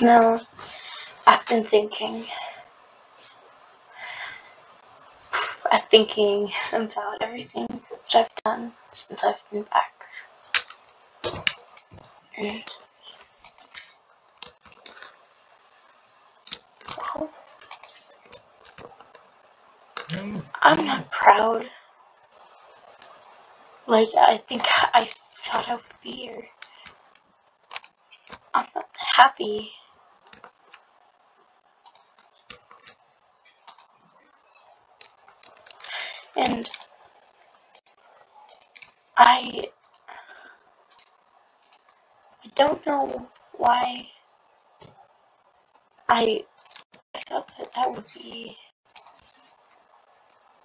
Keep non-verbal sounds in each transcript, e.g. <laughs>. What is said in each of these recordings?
No, I've been thinking. I'm thinking about everything that I've done since I've been back. And I'm not proud. Like I think I thought I would be here. I'm not happy. And I I don't know why I I thought that that would be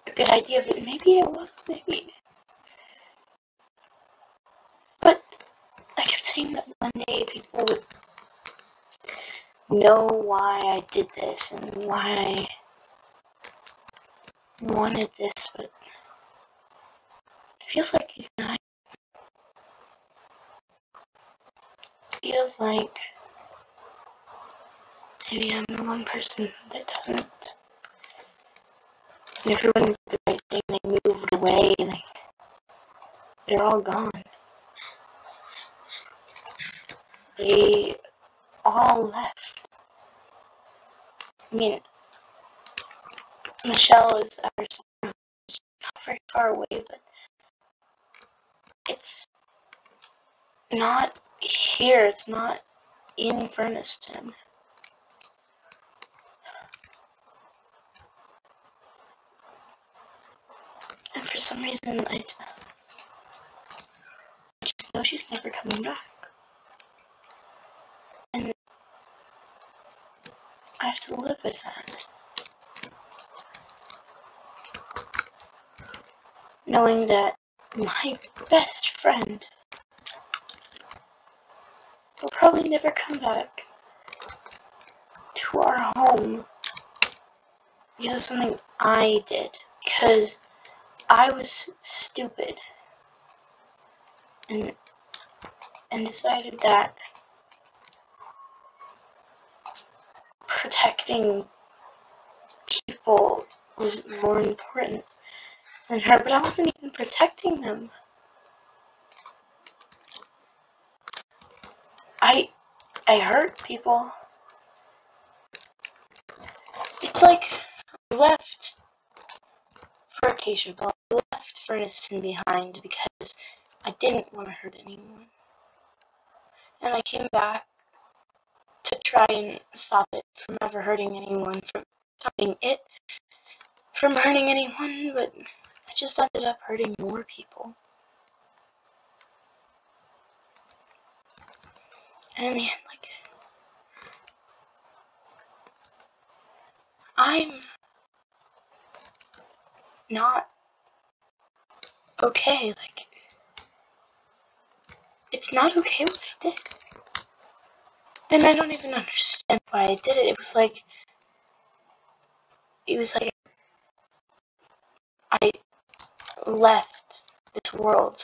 a good idea, but maybe it was, maybe. But I kept saying that one day people would know why I did this and why wanted this, but feels like even I feels like maybe I'm the one person that doesn't. And everyone did the right thing, they moved away, they, they're all gone. They all left. I mean, Michelle is she's not very far away, but it's not here, it's not in Ferniston. And for some reason, I just know she's never coming back. And I have to live with that. Knowing that my best friend will probably never come back to our home because of something I did. Because I was stupid and and decided that protecting people was more important than her, but I wasn't even protecting them. I I hurt people. It's like I left for Acaciaville. I left Ferniston behind because I didn't want to hurt anyone. And I came back to try and stop it from ever hurting anyone, from stopping it from hurting anyone, but just ended up hurting more people. And in the end, like, I'm not okay. Like, it's not okay what I did. And I don't even understand why I did it. It was like, it was like I left this world.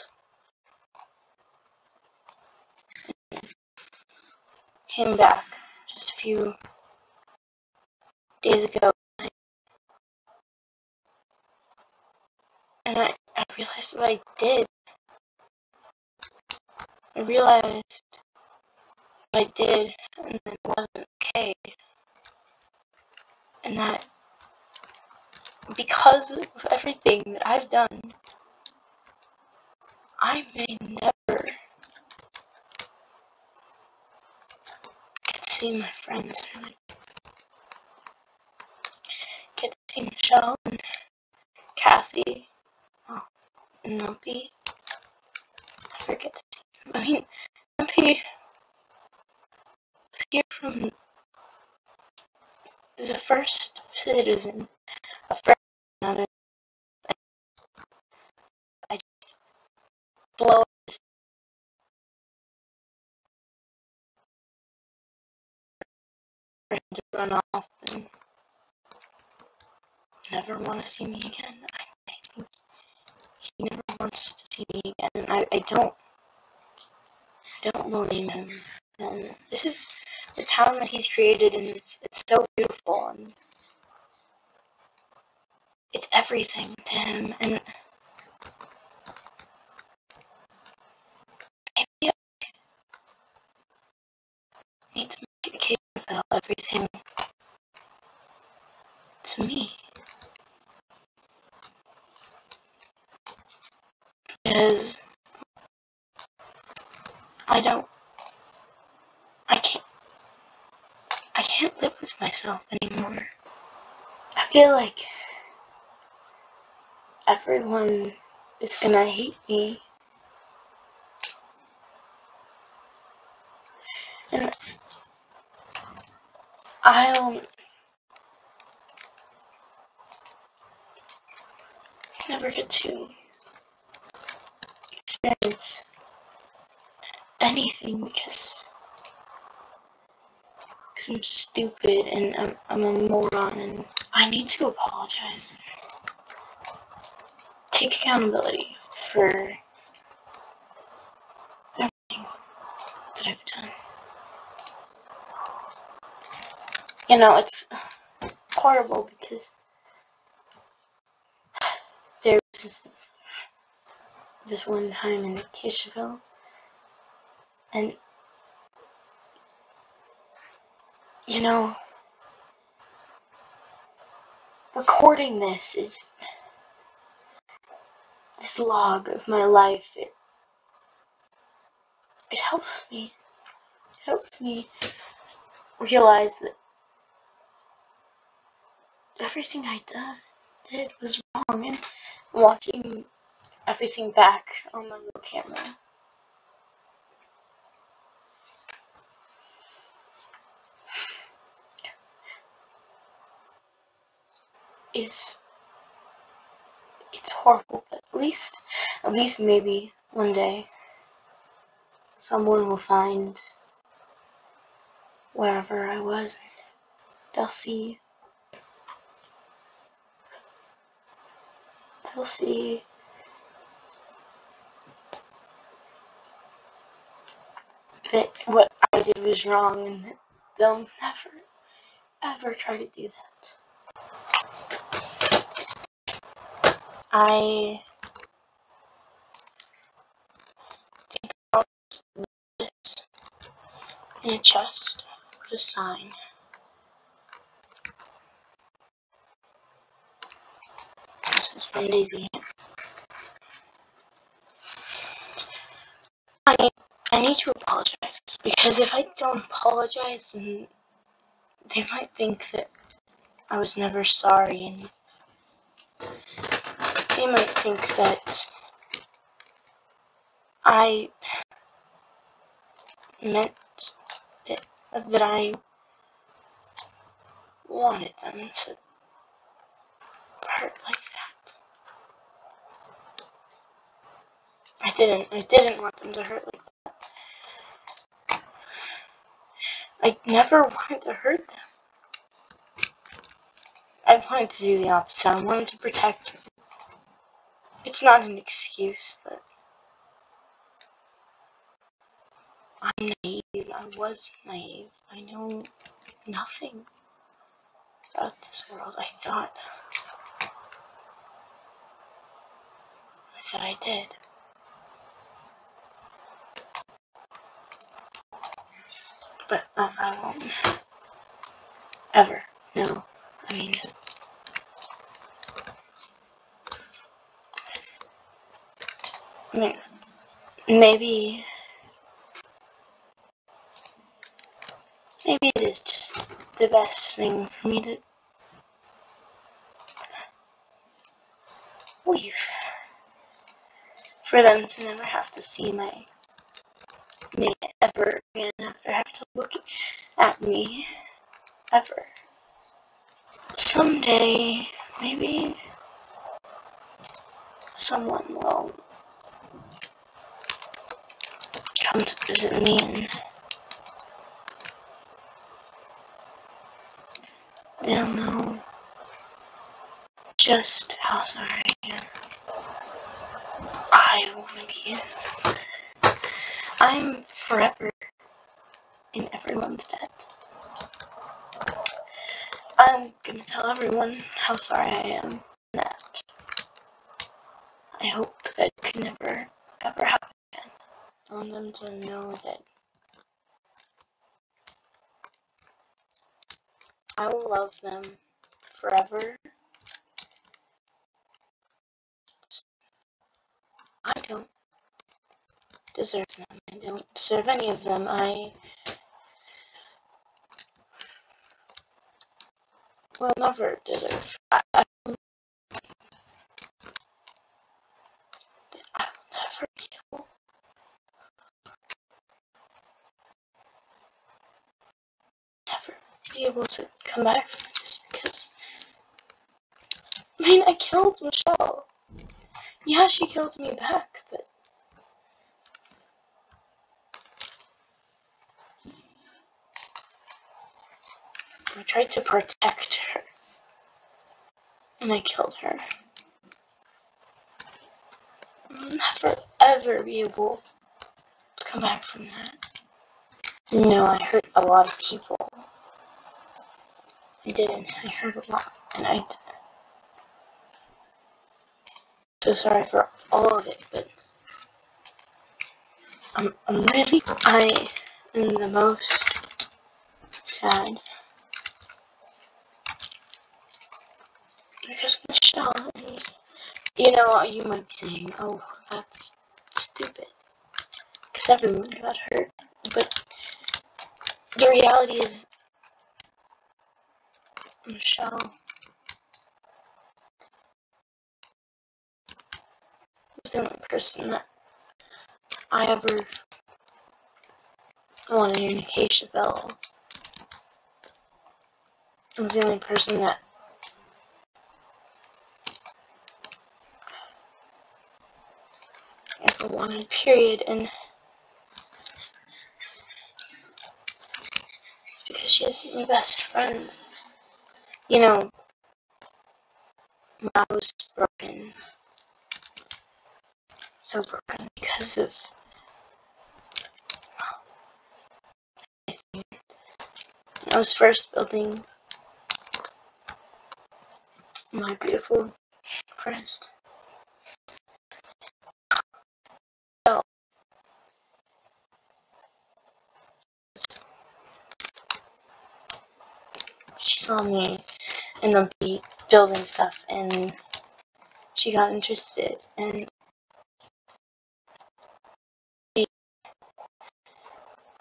Came back just a few days ago. And I, I realized what I did. I realized what I did and it wasn't okay. And that because of everything that I've done, I may never get to see my friends like, get to see Michelle and Cassie oh, and Lumpy. I forget to see them. I mean, Lumpy was here from the first citizen of I just blow to run off and never want to see me again. I, I think he never wants to see me again. I, I don't I don't blame him. And this is the town that he's created, and it's it's so beautiful, and it's everything to him, and maybe everything to me. Because I don't I can't I can't live with myself anymore. I feel like everyone is gonna hate me. And I'll never get to experience anything because I'm stupid and I'm, I'm a moron and I need to apologize. Take accountability for everything that I've done. You know, it's horrible because there was this, this one time in Kishville and you know recording this is this log of my life. It it helps me. It helps me realize that everything I did, did was wrong and watching everything back on my little camera. Is it's horrible, but at least at least maybe one day someone will find wherever I was and they'll see they'll see that what I did was wrong and they'll never ever try to do that. I think I'll a chest with a sign. This is from Daisy. I I need to apologize because if I don't apologize, they might think that I was never sorry and they might think that I meant it, that I wanted them to hurt like that. I didn't. I didn't want them to hurt like that. I never wanted to hurt them. I wanted to do the opposite. I wanted to protect them. It's not an excuse, but I'm naive. I was naive. I know nothing about this world. I thought that I did. But uh, I won't ever. No. I mean, I mean, maybe, maybe it is just the best thing for me to leave. For them to never have to see my me ever again, after have to look at me ever. Someday, maybe someone will come to visit me and they'll know just how sorry I am. I want to be. I'm forever in everyone's debt. I'm gonna tell everyone how sorry I am that I hope that it could never ever happen again. I want them to know that I will love them forever. I don't deserve them. I don't deserve any of them. I will never deserve. I, I, will I will never be able. Never be able to come back from this because. I mean, I killed Michelle. Yeah, she killed me back, but. I tried to protect her. And I killed her. I'll never ever be able to come back from that. You know, I hurt a lot of people. I didn't. I heard a lot. And I. So sorry for all of it, but. I'm, I'm really. I am the most sad. Because Michelle, you know, you might be saying, oh, that's stupid. Because everyone got hurt. But the reality is, Michelle was the only person that I ever wanted in Acaciaville. It was the only person that ever wanted, period, and because she is my best friend. You know, I was broken. So broken because of. I was first building my beautiful crest. She saw me in the beat building stuff and she got interested and she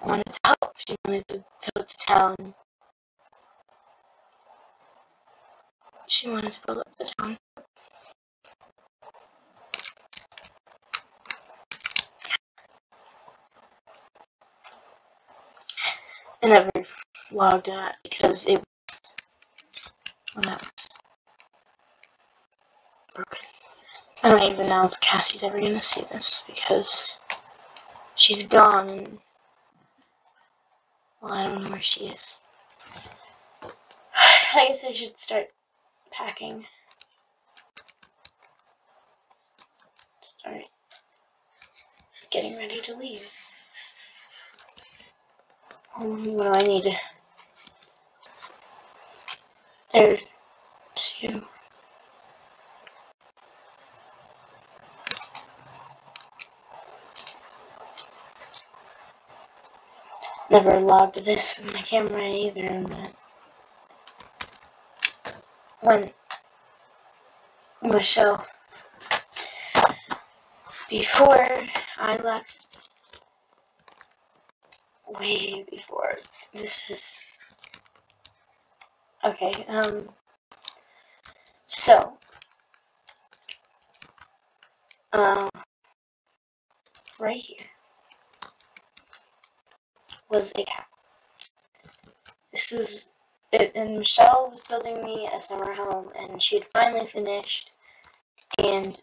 wanted to help. She wanted to build the town. She wanted to build up the town. I never logged that because it I broken. I don't even know if Cassie's ever gonna see this because she's gone and well I don't know where she is. <sighs> I guess I should start packing. Start getting ready to leave. Um, what do I need? There's two. Never logged this in my camera either, when Michelle before I left way before this is okay um so uh, right here was a cat. This was it, and Michelle was building me a summer home and she had finally finished and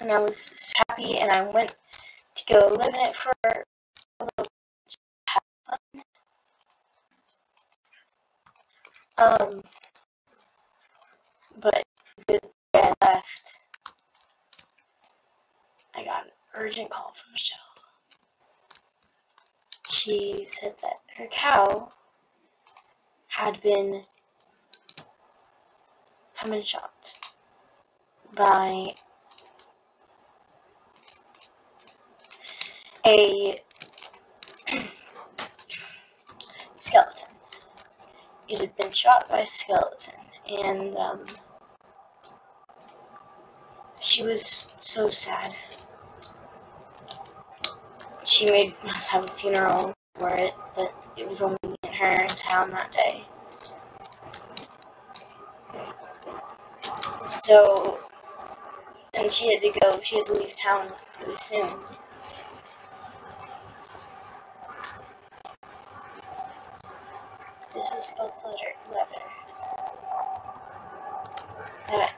and I was happy and I went to go live in it for Um, but the I left, I got an urgent call from Michelle. she said that her cow had been had been shot by a <clears throat> skeleton. It had been shot by a skeleton, and um, she was so sad. She made us have a funeral for it, but it was only me and her in town that day. So, and she had to go, she had to leave town really soon. This was letter, leather that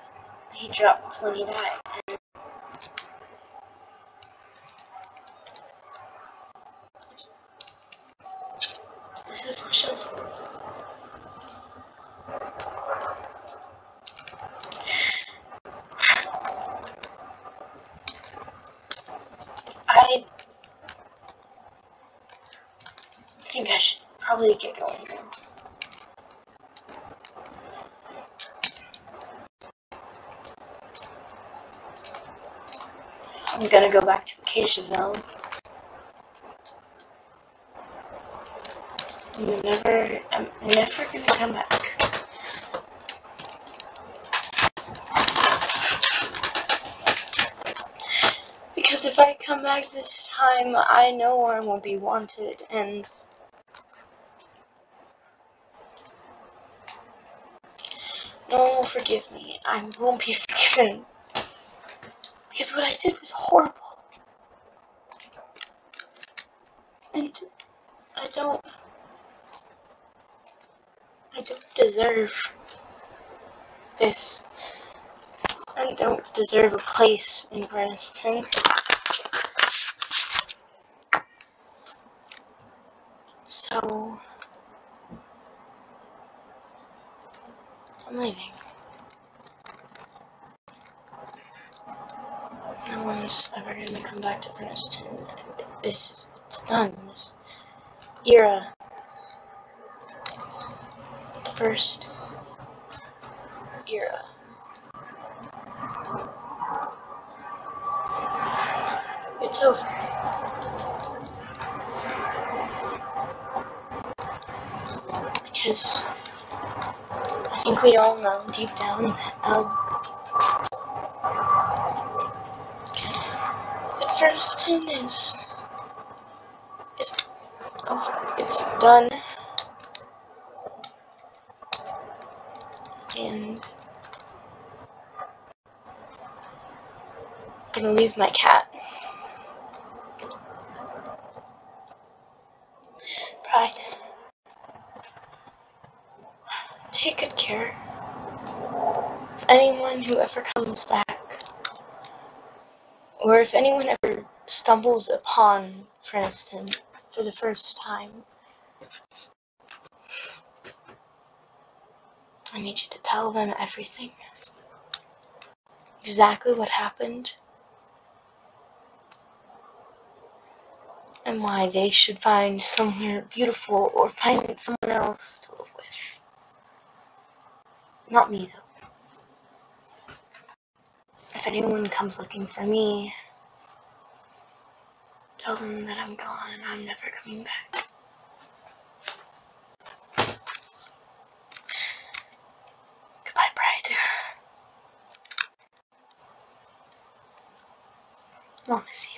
he dropped when he died. This is Michelle's voice. I think I should probably get going now. I'm gonna go back to Acaciaville. I'm never, I'm never gonna come back. Because if I come back this time, I know I won't be wanted, and no one will forgive me. I won't be <laughs> forgiven. Because what I did was horrible. And I don't. I don't deserve this. I don't deserve a place in Ferniston. So. I'm leaving. No one's ever gonna come back to Ferniston. This is it's done. This era. The first era. It's over. Because I think we all know deep down um, that Ferniston is it's. It's done. And I'm gonna leave my cat. Pride. Take good care. If anyone who ever comes back, or if anyone ever stumbles upon Ferniston for the first time, I need you to tell them everything. Exactly what happened. And why they should find somewhere beautiful or find someone else to live with. Not me, though. If anyone comes looking for me, tell them that I'm gone and I'm never coming back. Goodbye, Bride. I'll miss you.